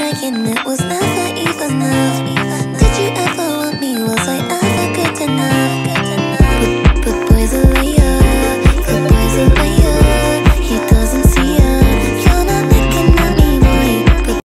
like it was nothing